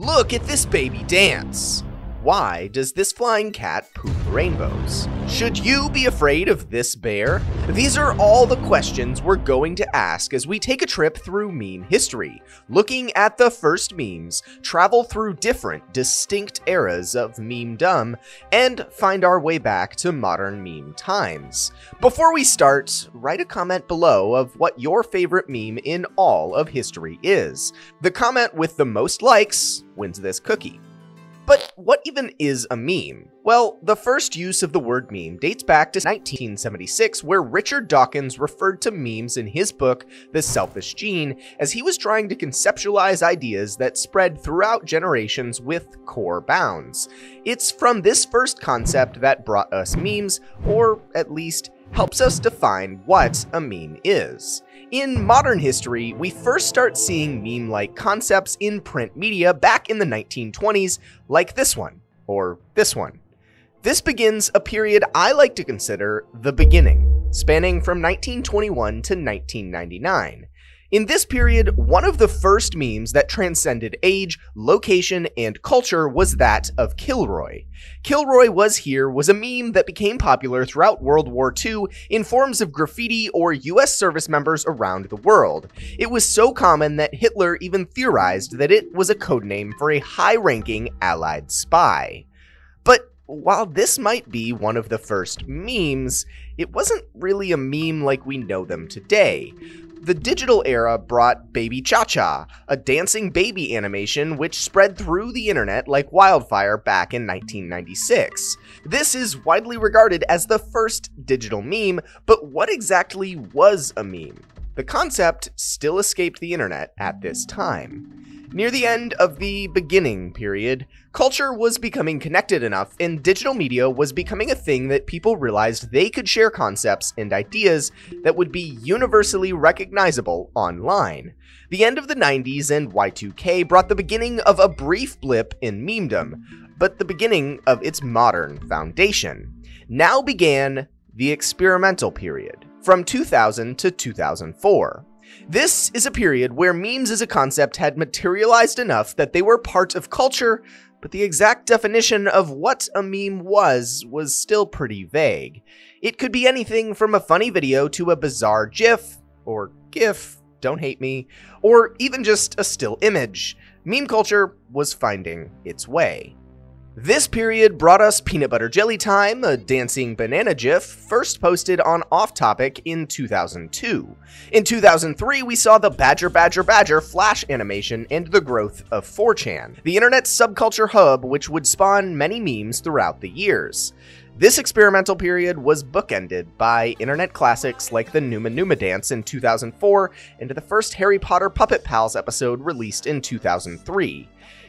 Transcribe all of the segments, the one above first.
Look at this baby dance! Why does this flying cat poop rainbows? Should you be afraid of this bear? These are all the questions we're going to ask as we take a trip through meme history, looking at the first memes, travel through different, distinct eras of memedom, and find our way back to modern meme times. Before we start, write a comment below of what your favorite meme in all of history is. The comment with the most likes wins this cookie. But what even is a meme? Well, the first use of the word meme dates back to 1976, where Richard Dawkins referred to memes in his book, The Selfish Gene, as he was trying to conceptualize ideas that spread throughout generations with core bounds. It's from this first concept that brought us memes, or at least helps us define what a meme is. In modern history, we first start seeing meme-like concepts in print media back in the 1920s, like this one, or this one. This begins a period I like to consider the beginning, spanning from 1921 to 1999. In this period, one of the first memes that transcended age, location, and culture was that of Kilroy. Kilroy was here was a meme that became popular throughout World War II in forms of graffiti or US service members around the world. It was so common that Hitler even theorized that it was a codename for a high-ranking Allied spy. But while this might be one of the first memes, it wasn't really a meme like we know them today. The digital era brought Baby Cha Cha, a dancing baby animation which spread through the internet like wildfire back in 1996. This is widely regarded as the first digital meme, but what exactly was a meme? The concept still escaped the internet at this time. Near the end of the beginning period, culture was becoming connected enough and digital media was becoming a thing that people realized they could share concepts and ideas that would be universally recognizable online. The end of the 90s and Y2K brought the beginning of a brief blip in memedom, but the beginning of its modern foundation. Now began the experimental period, from 2000 to 2004. This is a period where memes as a concept had materialized enough that they were part of culture, but the exact definition of what a meme was was still pretty vague. It could be anything from a funny video to a bizarre GIF, or GIF, don't hate me, or even just a still image. Meme culture was finding its way. This period brought us Peanut Butter Jelly Time, a dancing banana gif, first posted on Off Topic in 2002. In 2003, we saw the Badger Badger Badger flash animation and the growth of 4chan, the internet's subculture hub which would spawn many memes throughout the years. This experimental period was bookended by internet classics like the Numa Numa Dance in 2004 and the first Harry Potter Puppet Pals episode released in 2003.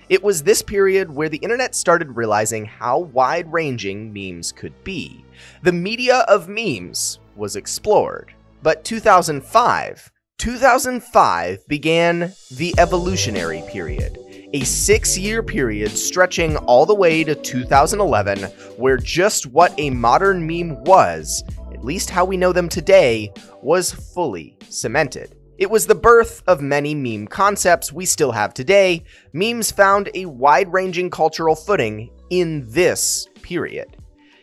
It was this period where the internet started realizing how wide ranging memes could be. The media of memes was explored. But 2005, 2005 began the evolutionary period, a six year period stretching all the way to 2011, where just what a modern meme was, at least how we know them today, was fully cemented. It was the birth of many meme concepts we still have today. Memes found a wide ranging cultural footing in this period.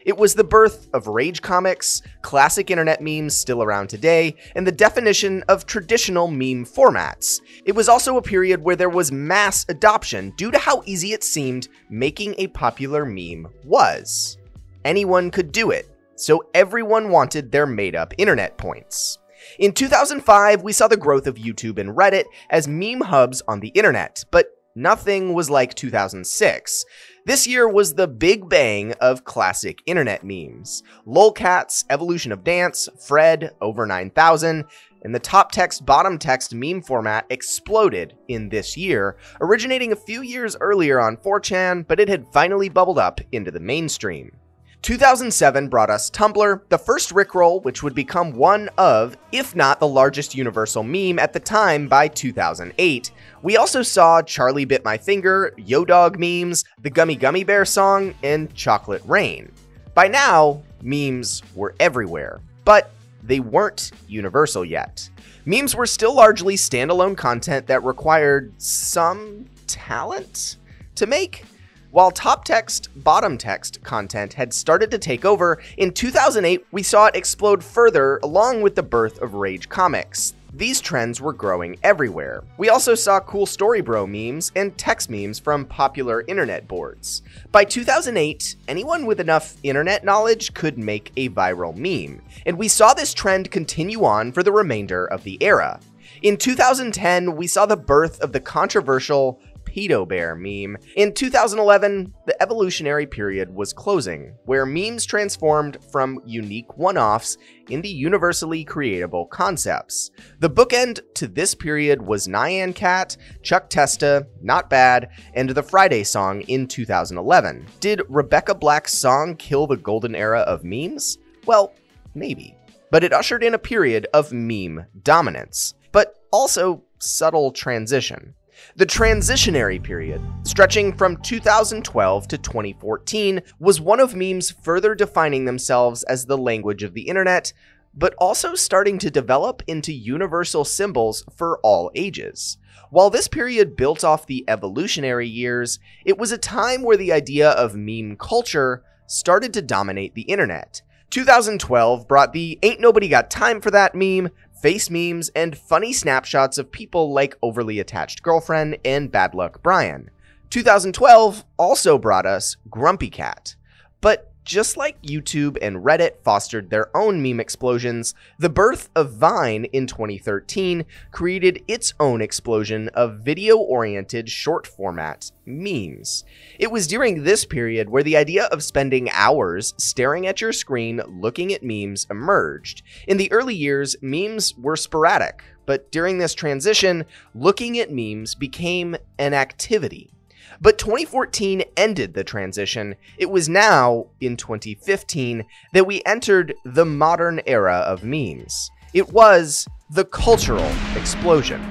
It was the birth of rage comics, classic internet memes still around today, and the definition of traditional meme formats. It was also a period where there was mass adoption due to how easy it seemed making a popular meme was. Anyone could do it, so everyone wanted their made up internet points. In 2005, we saw the growth of YouTube and Reddit as meme hubs on the internet, but nothing was like 2006. This year was the big bang of classic internet memes. Lolcats, Evolution of Dance, Fred, Over 9000, and the top text bottom text meme format exploded in this year, originating a few years earlier on 4chan, but it had finally bubbled up into the mainstream. 2007 brought us Tumblr, the first Rickroll, which would become one of, if not the largest universal meme at the time by 2008. We also saw Charlie Bit My Finger, Yo Dawg memes, the Gummy Gummy Bear song, and Chocolate Rain. By now, memes were everywhere, but they weren't universal yet. Memes were still largely standalone content that required some talent to make? While top text, bottom text content had started to take over, in 2008 we saw it explode further along with the birth of Rage Comics. These trends were growing everywhere. We also saw cool Storybro memes and text memes from popular internet boards. By 2008, anyone with enough internet knowledge could make a viral meme, and we saw this trend continue on for the remainder of the era. In 2010, we saw the birth of the controversial Pedo Bear meme. In 2011, the evolutionary period was closing, where memes transformed from unique one offs into universally creatable concepts. The bookend to this period was Nyan Cat, Chuck Testa, Not Bad, and the Friday song in 2011. Did Rebecca Black's song kill the golden era of memes? Well, maybe. But it ushered in a period of meme dominance, but also subtle transition. The transitionary period, stretching from 2012 to 2014, was one of memes further defining themselves as the language of the internet, but also starting to develop into universal symbols for all ages. While this period built off the evolutionary years, it was a time where the idea of meme culture started to dominate the internet. 2012 brought the Ain't Nobody Got Time for That meme, face memes, and funny snapshots of people like Overly Attached Girlfriend and Bad Luck Brian. 2012 also brought us Grumpy Cat. But just like YouTube and Reddit fostered their own meme explosions, the birth of Vine in 2013 created its own explosion of video oriented short format memes. It was during this period where the idea of spending hours staring at your screen looking at memes emerged. In the early years, memes were sporadic, but during this transition, looking at memes became an activity. But 2014 ended the transition. It was now, in 2015, that we entered the modern era of memes. It was the cultural explosion.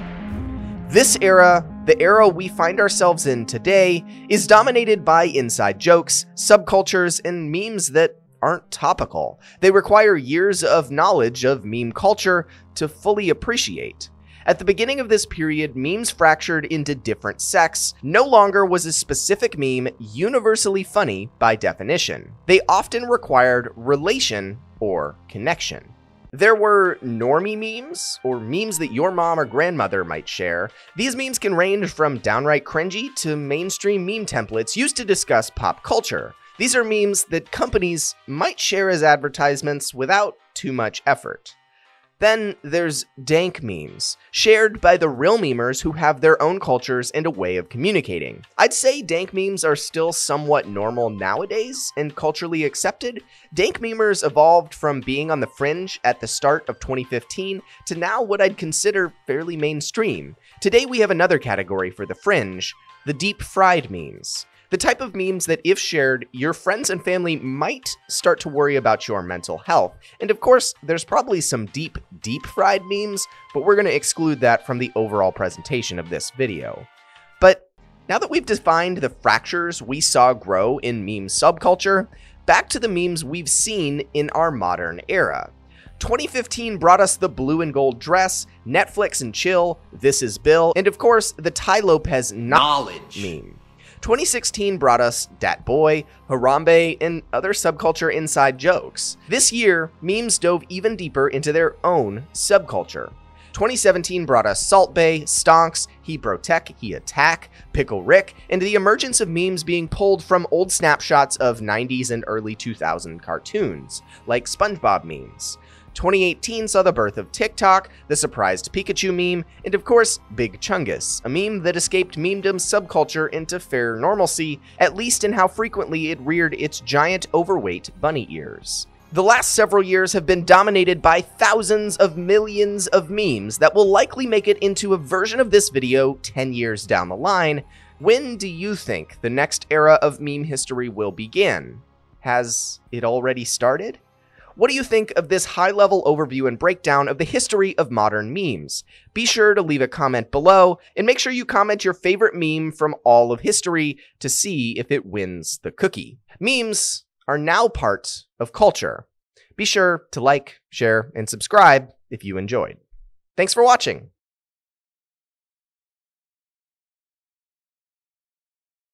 This era, the era we find ourselves in today, is dominated by inside jokes, subcultures, and memes that aren't topical. They require years of knowledge of meme culture to fully appreciate. At the beginning of this period, memes fractured into different sects. No longer was a specific meme universally funny by definition. They often required relation or connection. There were normie memes, or memes that your mom or grandmother might share. These memes can range from downright cringy to mainstream meme templates used to discuss pop culture. These are memes that companies might share as advertisements without too much effort. Then there's dank memes, shared by the real memers who have their own cultures and a way of communicating. I'd say dank memes are still somewhat normal nowadays and culturally accepted. Dank memers evolved from being on the fringe at the start of 2015 to now what I'd consider fairly mainstream. Today we have another category for the fringe, the deep fried memes. The type of memes that, if shared, your friends and family might start to worry about your mental health. And of course, there's probably some deep, deep fried memes, but we're going to exclude that from the overall presentation of this video. But now that we've defined the fractures we saw grow in meme subculture, back to the memes we've seen in our modern era. 2015 brought us the blue and gold dress, Netflix and chill, This Is Bill, and of course, the Tai Lopez knowledge meme. 2016 brought us Dat Boi, Harambe, and other subculture inside jokes. This year, memes dove even deeper into their own subculture. 2017 brought us Salt Bae, Stonks, He Tech, He Attack, Pickle Rick, and the emergence of memes being pulled from old snapshots of 90s and early 2000 cartoons, like SpongeBob memes. 2018 saw the birth of TikTok, the surprised Pikachu meme, and of course, Big Chungus, a meme that escaped memedom's subculture into fair normalcy, at least in how frequently it reared its giant overweight bunny ears. The last several years have been dominated by thousands of millions of memes that will likely make it into a version of this video 10 years down the line. When do you think the next era of meme history will begin? Has it already started? What do you think of this high level overview and breakdown of the history of modern memes? Be sure to leave a comment below and make sure you comment your favorite meme from all of history to see if it wins the cookie. Memes are now part of culture. Be sure to like, share, and subscribe if you enjoyed. Thanks for watching.